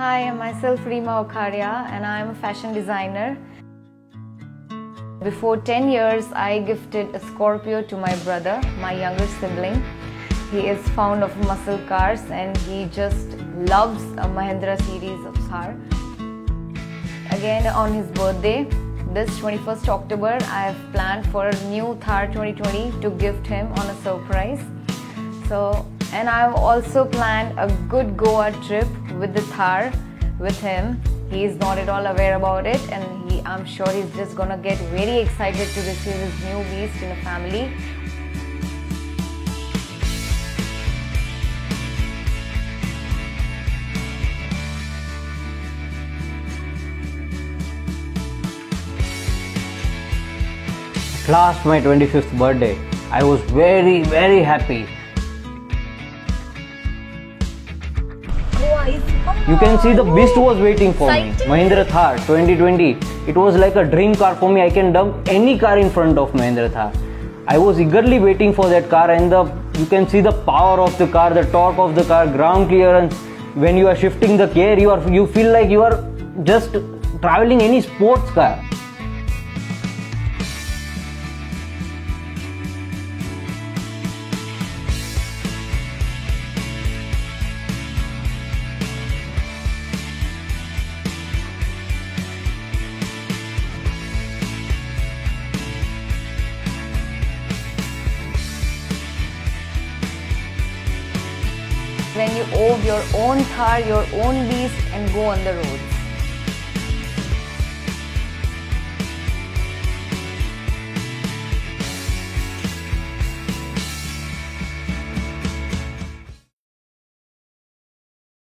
Hi, I'm myself Reema Vakharia and I'm a fashion designer. Before 10 years, I gifted a Scorpio to my brother, my younger sibling. He is fond of muscle cars and he just loves a Mahindra series of Thar. Again, on his birthday, this 21st October, I have planned for a new Thar 2020 to gift him on a surprise. So, and I've also planned a good Goa trip with the Thar with him. He is not at all aware about it, and he, I'm sure he's just gonna get very excited to receive his new beast in the family. last my 25th birthday i was very very happy you can see the beast was waiting for me. Mahindra thar 2020 it was like a dream car for me. I can dump any car in front of mahindra thar. I was eagerly waiting for that car and the you can see the power of the car the torque of the car ground clearance. When you are shifting the gear you are you feel like you are just traveling any sports car when you own your own car, your own beast, and go on the roads.